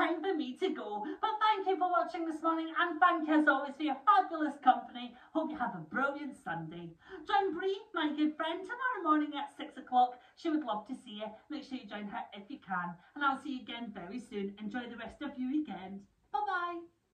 time for me to go. But thank you for watching this morning and thank you as always for your fabulous company. Hope you have a brilliant Sunday. Join Brie, my good friend, tomorrow morning at 6 o'clock. She would love to see you. Make sure you join her if you can. And I'll see you again very soon. Enjoy the rest of your weekend.